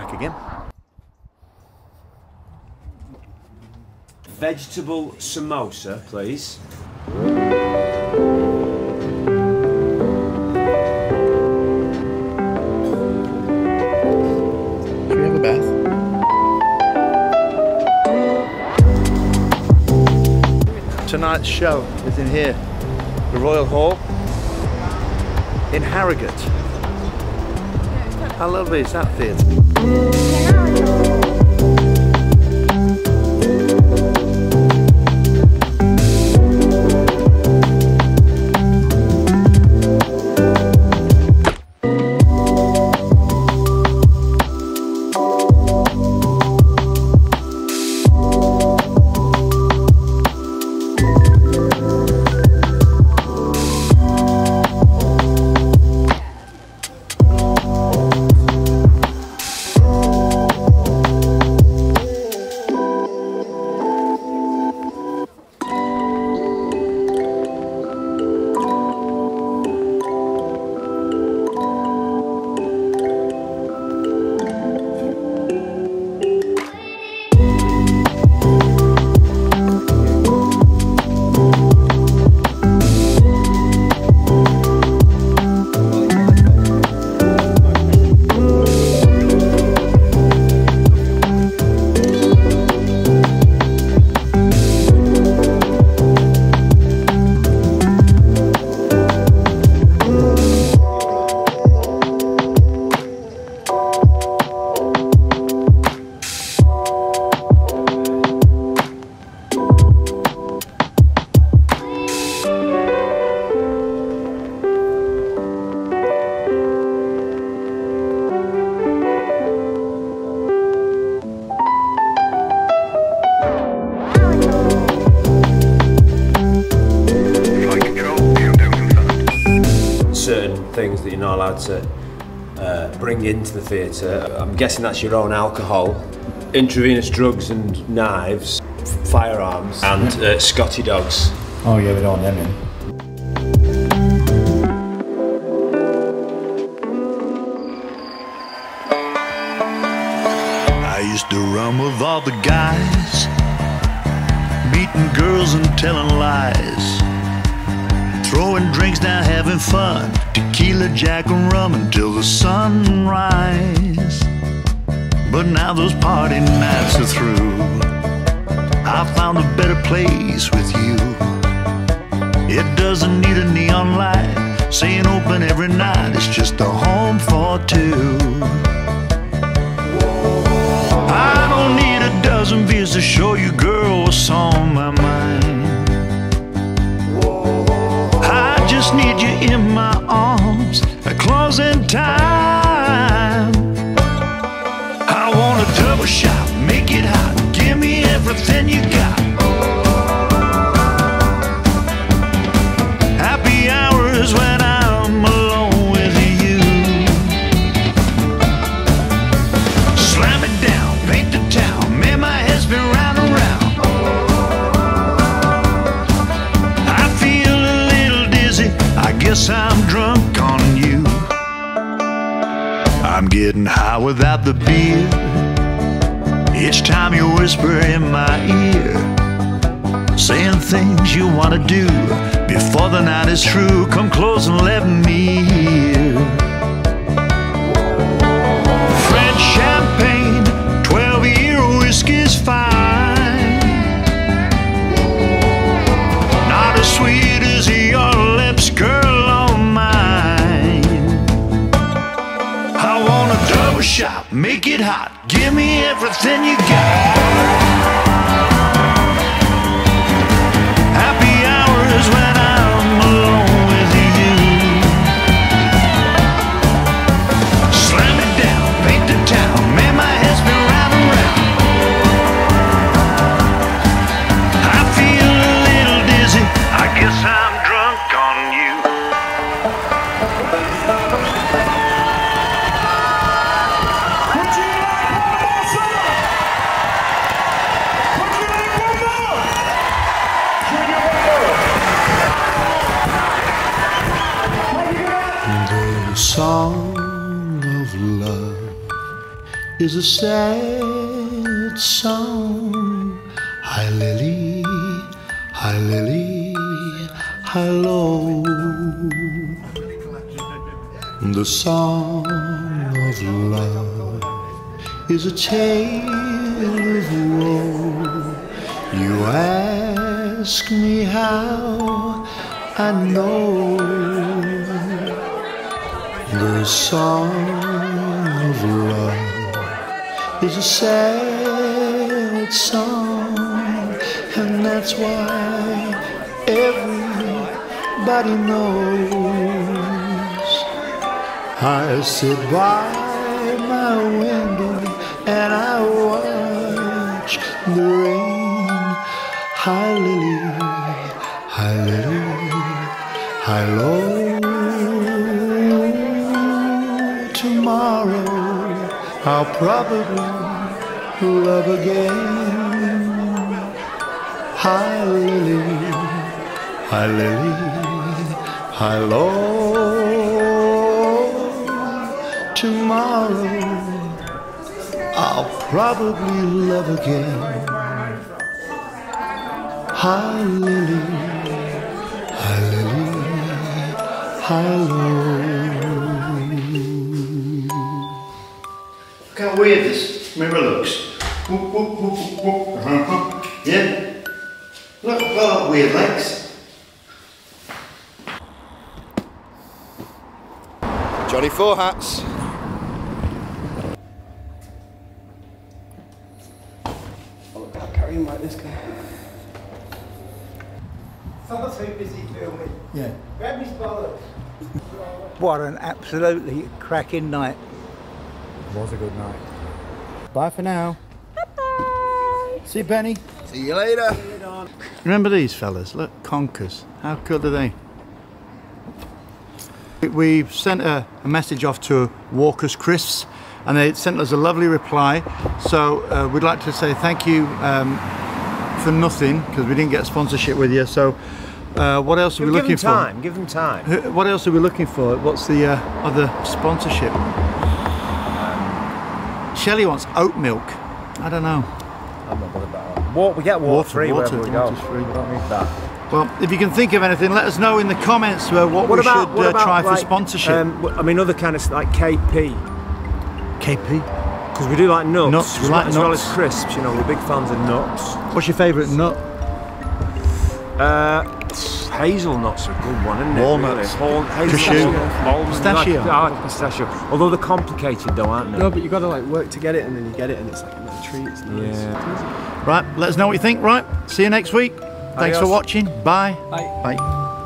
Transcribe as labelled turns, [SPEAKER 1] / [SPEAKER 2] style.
[SPEAKER 1] back again.
[SPEAKER 2] Vegetable samosa, please.
[SPEAKER 3] Should we have a bath? Tonight's show is in here, the Royal Hall in Harrogate. How lovely is that theatre?
[SPEAKER 2] Certain things that you're not allowed to uh, bring into the theatre. I'm guessing that's your own alcohol, intravenous drugs and knives, firearms, and uh, Scotty dogs.
[SPEAKER 4] Oh yeah, we don't want them in.
[SPEAKER 5] I used to run with all the guys, meeting girls and telling lies, throwing drinks down, having fun, tequila, jack, and rum until the sunrise. But now those party nights are through. I found a better place with you. It doesn't need a neon light, saying open every night. It's just a home for two. I don't need a dozen beers to show you, girl, what's on my mind. Just need you in my arms, closing time. Guess I'm drunk on you. I'm getting high without the beer. Each time you whisper in my ear, saying things you want to do before the night is through. Come close and let me hear. Hot, give me everything you got. Happy hours when song of love is a sad song. Hi, Lily, hi, Lily, hello. The song of love is a tale of woe. You ask me how I know the song of love is a sad song, and that's why everybody knows. I sit by my probably love again. Hi, Lily, hi, Lily, hi, low. Tomorrow I'll probably love again. Hi, Lily, hi, Lily, hi, low. Weird this mirror looks. Whoop, whoop, whoop, whoop, whoop. Uh-huh. Yeah. Look, got weird legs.
[SPEAKER 3] Johnny Four Hats.
[SPEAKER 1] Carry him like this guy. Fella's too busy filming.
[SPEAKER 4] Yeah.
[SPEAKER 1] Grab his bollocks.
[SPEAKER 6] What an absolutely cracking night.
[SPEAKER 4] It Was a good night. Bye for now. Bye. See you, Penny.
[SPEAKER 3] See you later.
[SPEAKER 7] Remember these fellas? Look, conkers. How cool are they? We sent a, a message off to Walker's Crisps and they sent us a lovely reply. So uh, we'd like to say thank you um, for nothing because we didn't get sponsorship with you. So uh, what else are we
[SPEAKER 2] Give
[SPEAKER 7] looking
[SPEAKER 2] them time. Give them time.
[SPEAKER 7] for? What else are we looking for? What's the uh, other sponsorship? Shelley wants oat milk. I don't know.
[SPEAKER 2] I'm not bothered about that. Water, we get water,
[SPEAKER 7] Water,
[SPEAKER 2] free
[SPEAKER 7] water,
[SPEAKER 2] we go.
[SPEAKER 7] free.
[SPEAKER 2] We don't need that.
[SPEAKER 7] Well, if you can think of anything, let us know in the comments uh, what, we should uh, try for sponsorship.
[SPEAKER 2] Um, I mean, other kind of like KP,
[SPEAKER 7] KP.
[SPEAKER 2] because we do like nuts,
[SPEAKER 7] Nuts, we
[SPEAKER 2] as,
[SPEAKER 7] like
[SPEAKER 2] as well as crisps. You know, we're big fans of nuts.
[SPEAKER 7] What's your favourite nut?
[SPEAKER 2] Uh, hazelnuts are a good one, isn't it?
[SPEAKER 7] Walnuts.
[SPEAKER 2] Really? Whole, hazelnuts,
[SPEAKER 7] Cashew.
[SPEAKER 2] almond,
[SPEAKER 7] Pistachio.
[SPEAKER 2] Like, I like pistachio. Although they're complicated, though, aren't they?
[SPEAKER 1] No, but you've got to like work to get it, and then you get it, and it's like a little treat. It's nice.
[SPEAKER 2] Yeah.
[SPEAKER 7] Right, let us know what you think. Right, see you next week. Thanks for watching. Bye.
[SPEAKER 1] Bye.
[SPEAKER 7] Bye.